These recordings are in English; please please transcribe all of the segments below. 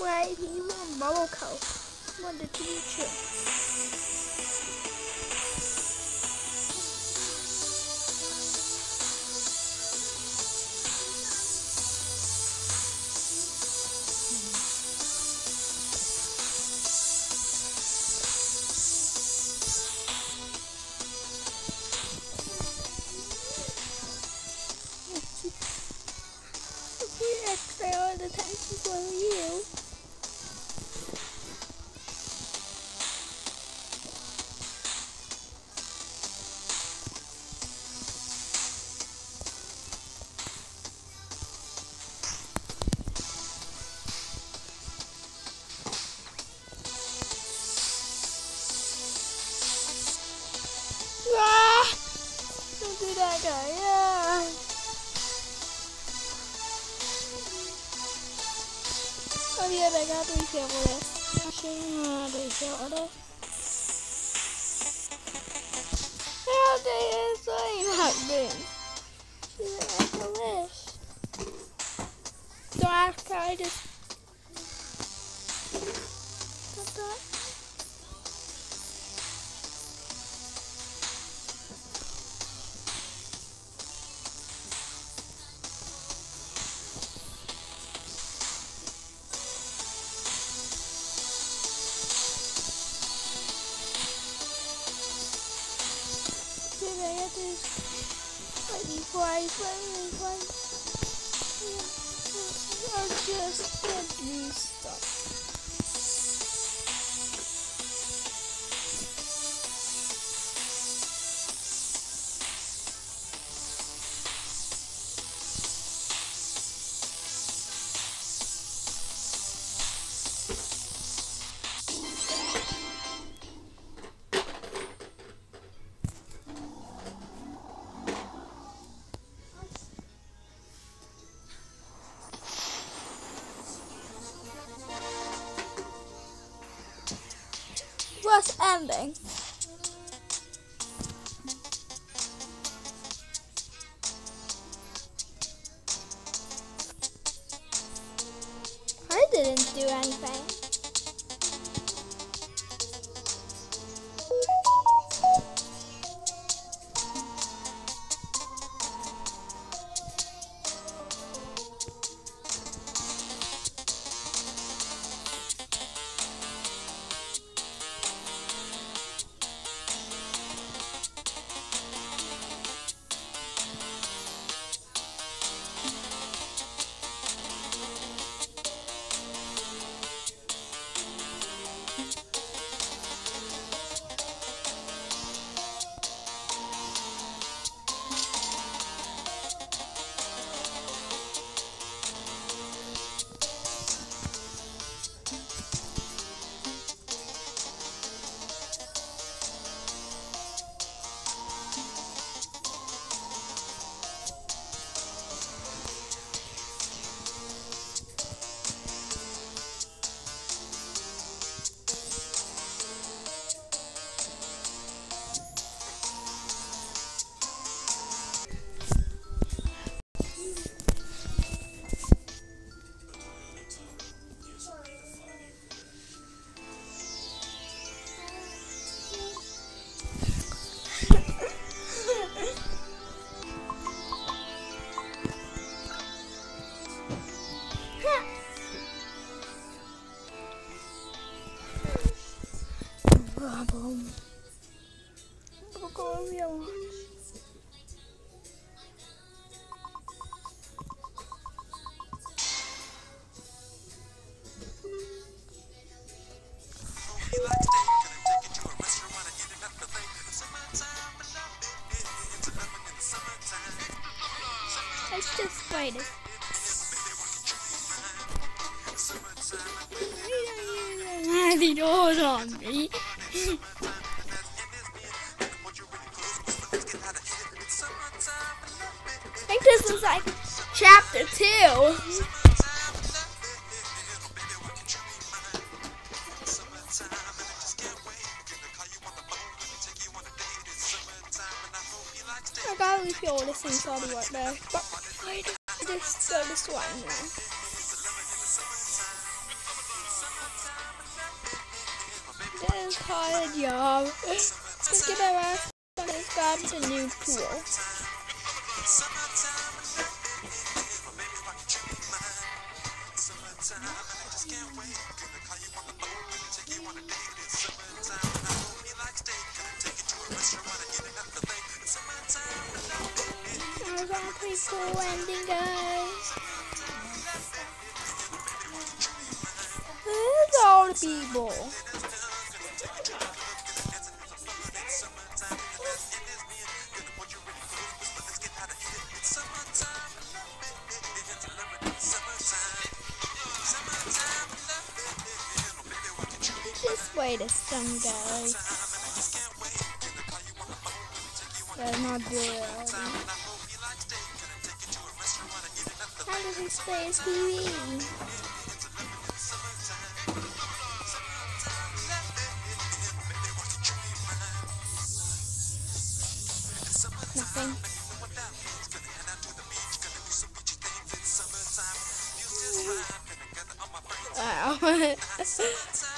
Wait, he won Bubble Coat. What did you choose? They got three people there. Shame they shot it. How they is saying like this? She's like a wish. So after I Like twice, like twice. Yeah. I just did What's Let's just wait. He knows on me. I think this is like chapter two. I leave you all listening sorry right there. But let's go this one now. This hard, y'all. Let's give our ass subscribe to new tool. Take you on a date, summertime. Take to a restaurant and get it the pretty cool ending, guys. Where's all the people? This way to sun, guys. But not good. How does play TV?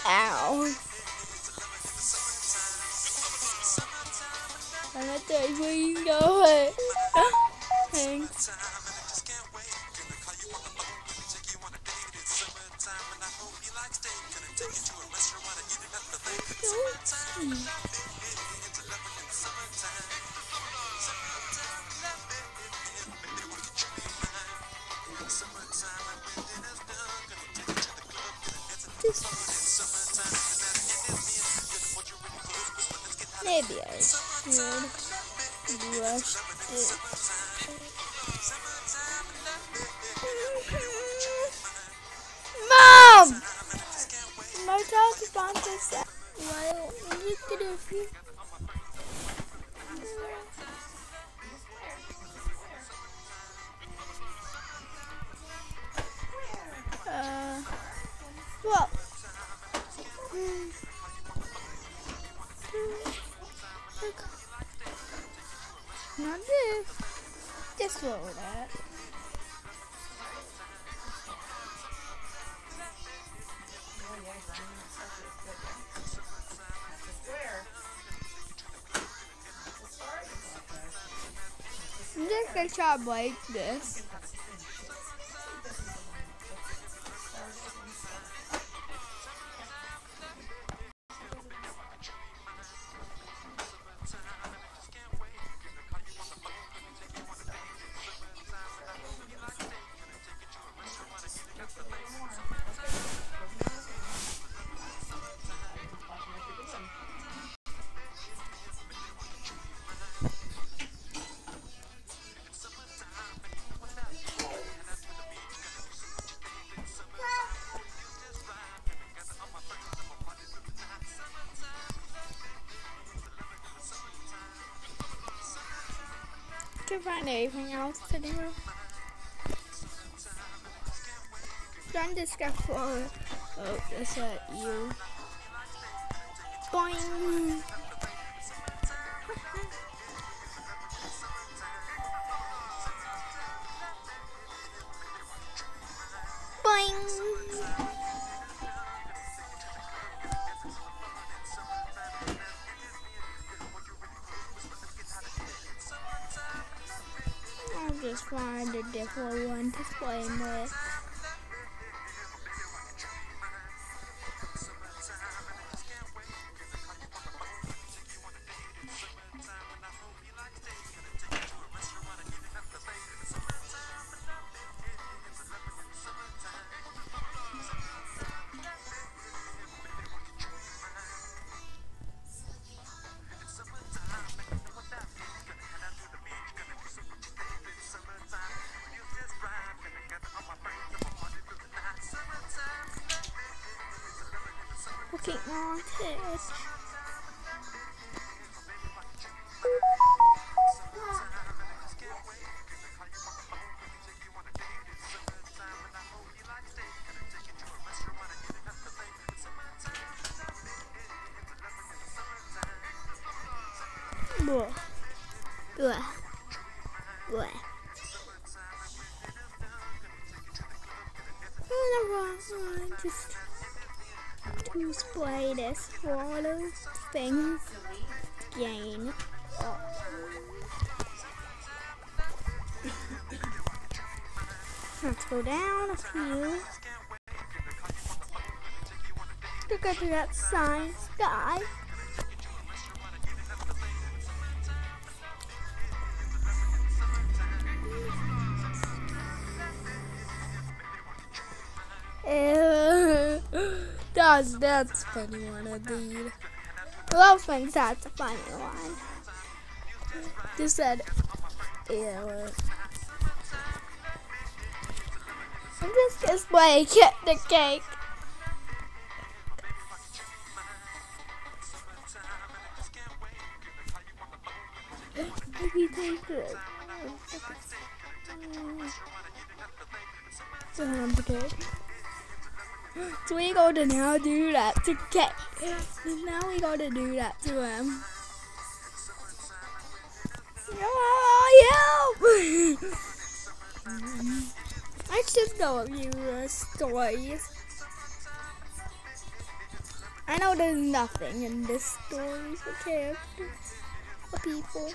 Ow. I'm not there where you going. Thanks. Maybe I should brush it. Look at it. Uh, well. Not this. Just roll that. Just gonna try to like this. Can find anything else to do. Done this guy for oh that's at you. Boing just find a different one to play with. Oh. Let's go down a few. Look at that science guy. Uh, that's that's funny one indeed. Thinks that's a funny one. Just said, ew. I'm just gonna play get the cake. Maybe take it. It's a hamburger. So we go to now do that to get. Now we got to do that to him. Oh, help! I should know a few uh, stories. I know there's nothing in this story for characters, for people.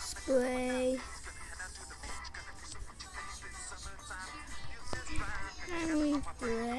Spray. Brush.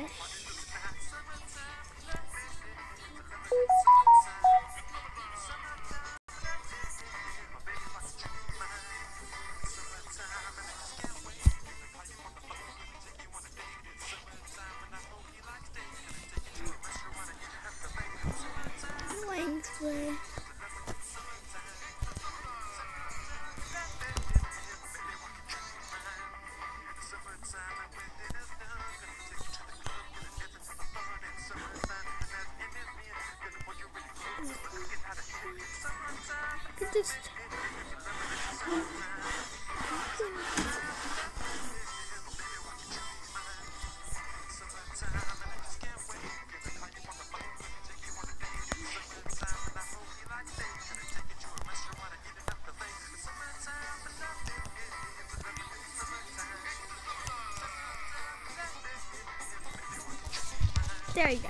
There you go.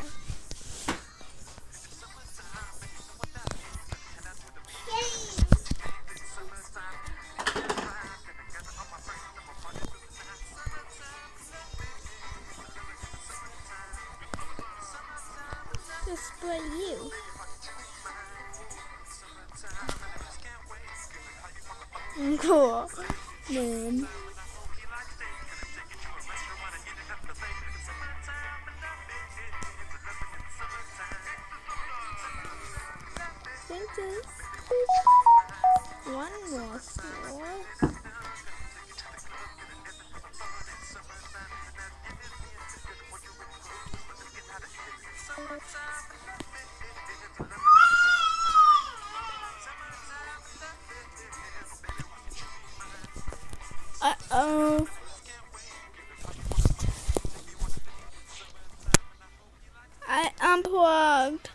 You. Cool. Man. One more floor. Uh oh. I unplugged.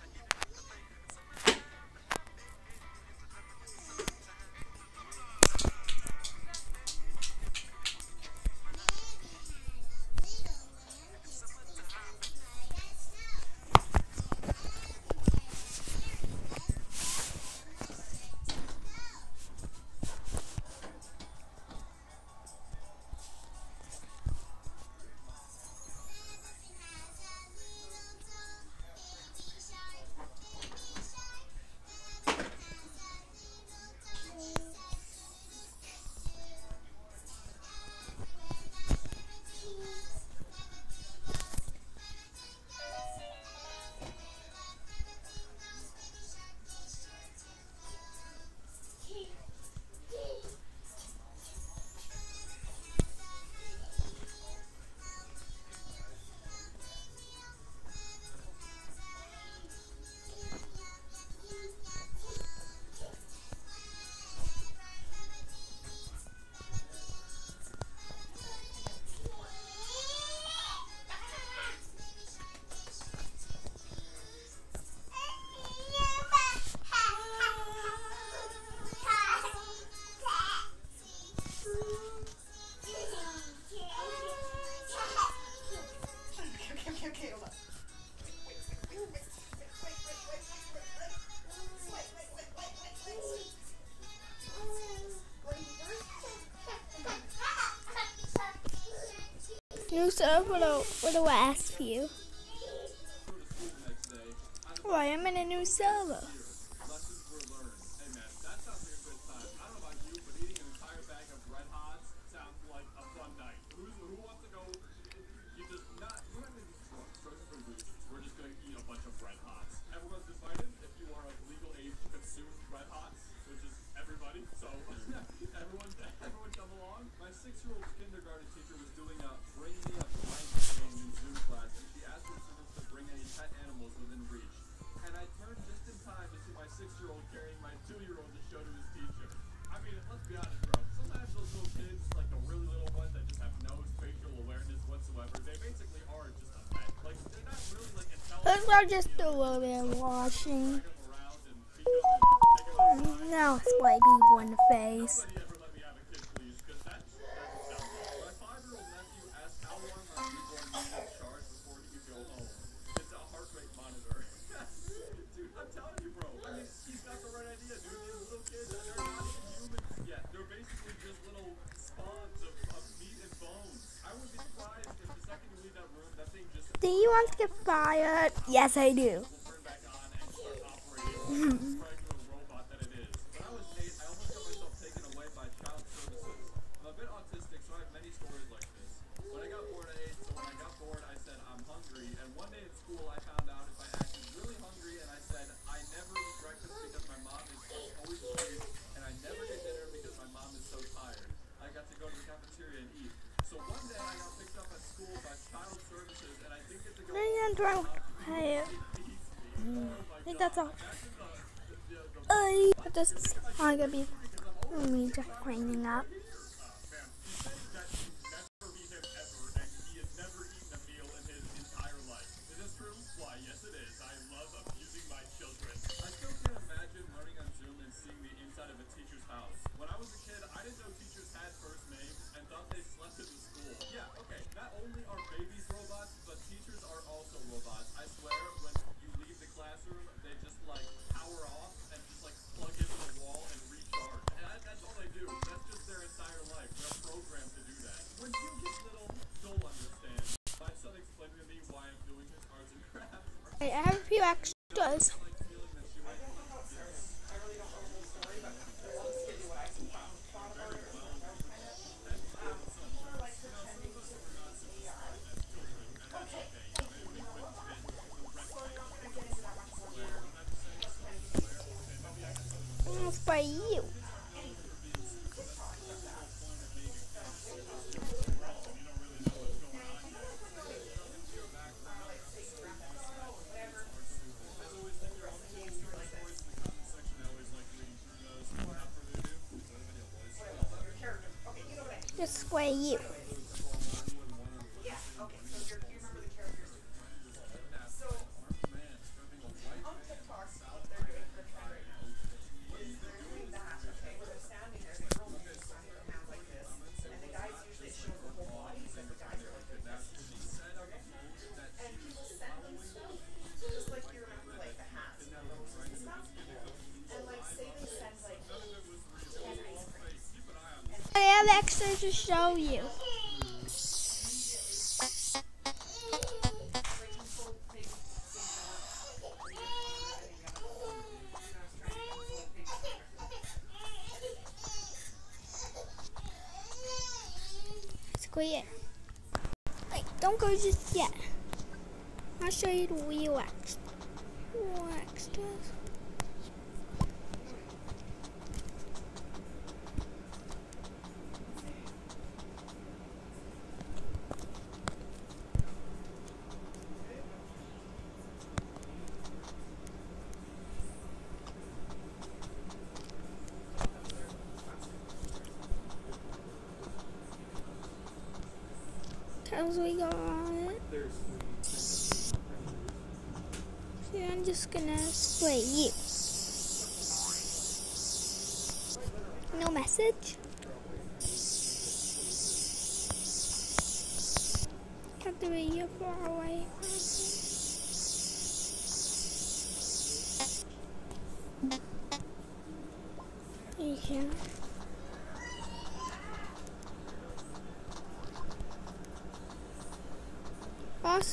Server with a last few. Oh, I am in a new server. Go just do a little bit of washing. Now spray people in the face. Yes, I do. Be me you. Just for you. Extras to show you. Square. Wait, don't go just yet. I'll show you the real extras. Real extras. Cause we got So I'm just gonna spray you. No message. Cut the video far away.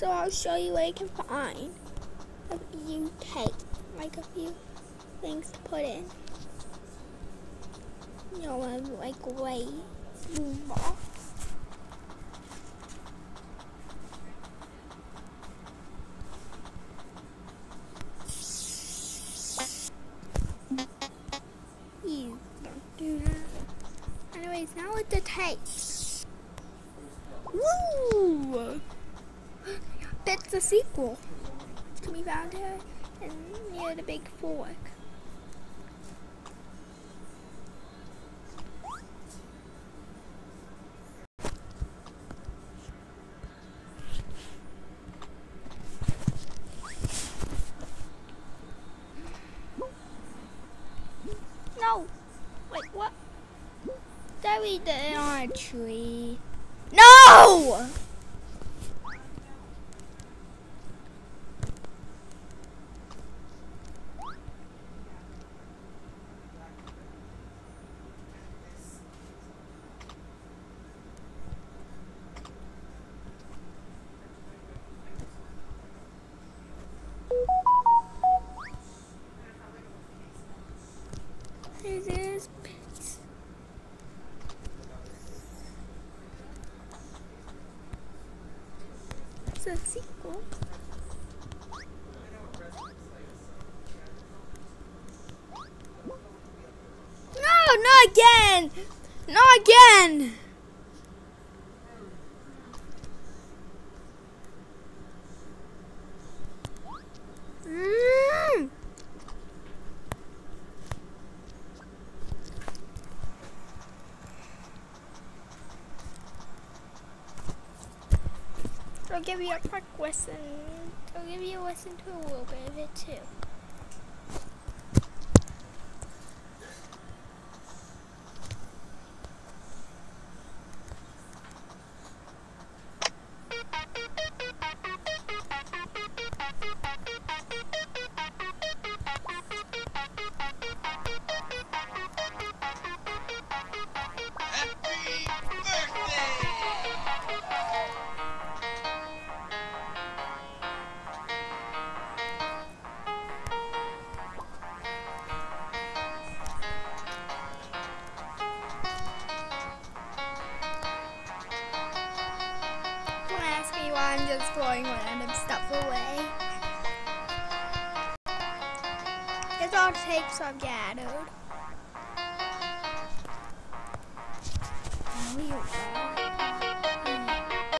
Also, I'll show you what you can find. You take like a few things to put in. You know, like way that. Anyways, now with the tape. Woo! That's the sequel to be found here and near the big fork. No! Wait, what? That we on a tree. No! It is pits. It's a sequel. No, not again! Not again! Mm. I'll give you a quick lesson. I'll give you a lesson to a little bit of it too. It's all